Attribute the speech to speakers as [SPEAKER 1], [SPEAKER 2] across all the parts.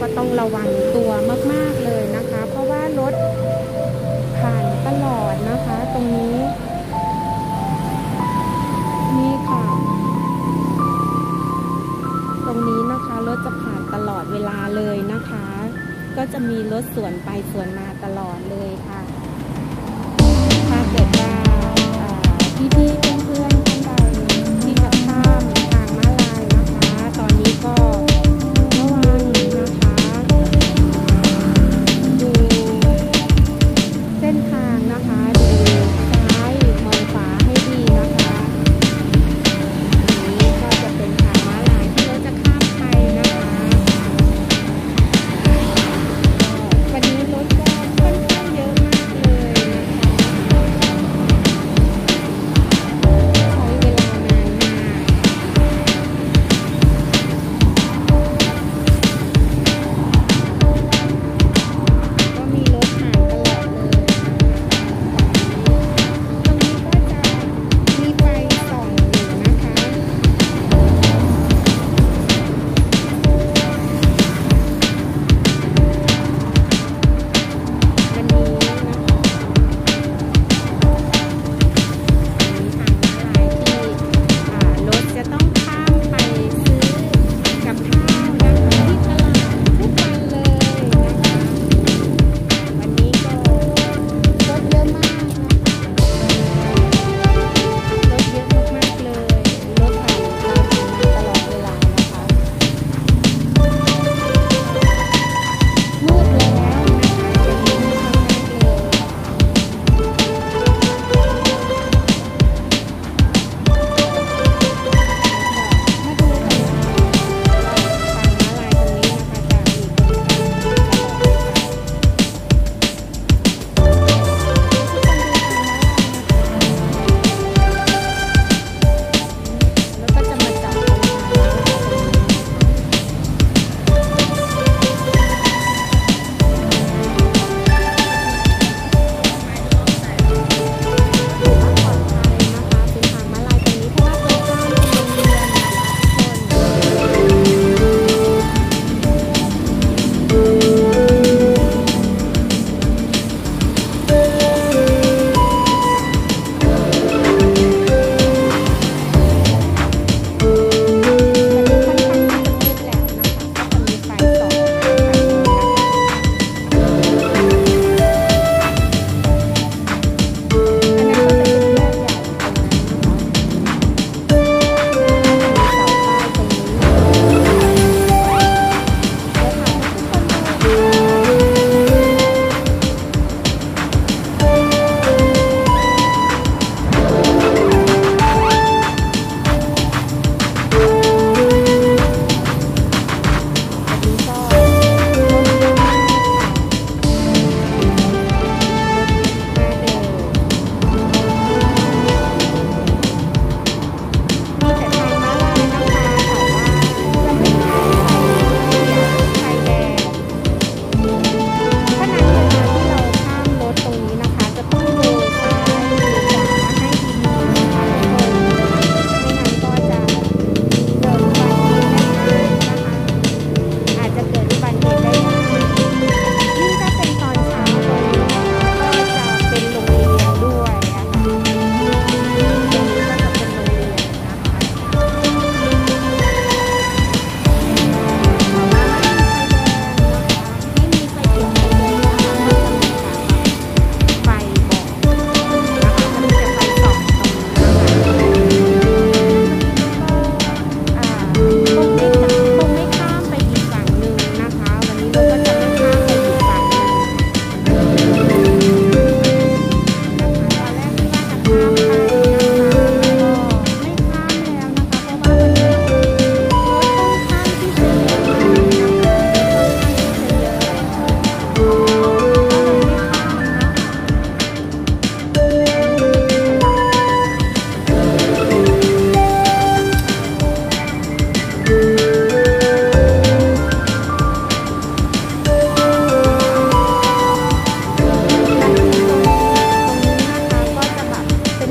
[SPEAKER 1] ก็ต้องระวังตัวมาก ๆเลยนะคะ เพราะว่ารถผ่านตลอดนะคะตรงนี้ นี่ค่ะ ตรงนี้นะคะรถจะผ่านตลอดเวลาเลยนะคะ ก็จะมีรถสวนไปสวนมา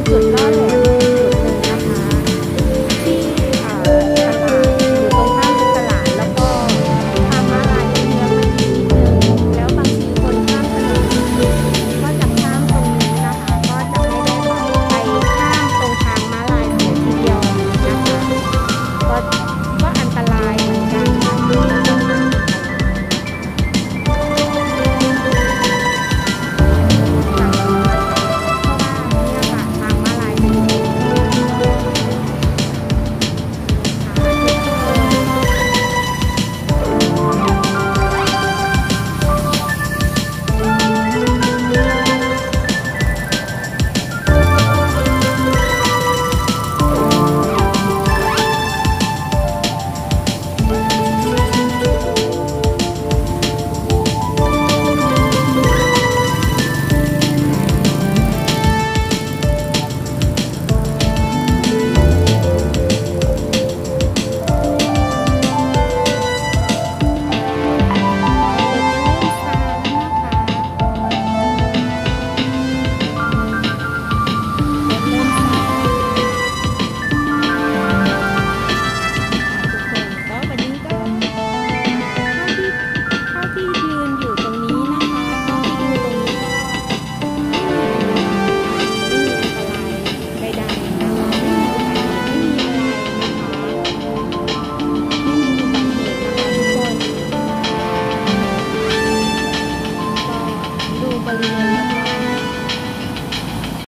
[SPEAKER 1] 做其他。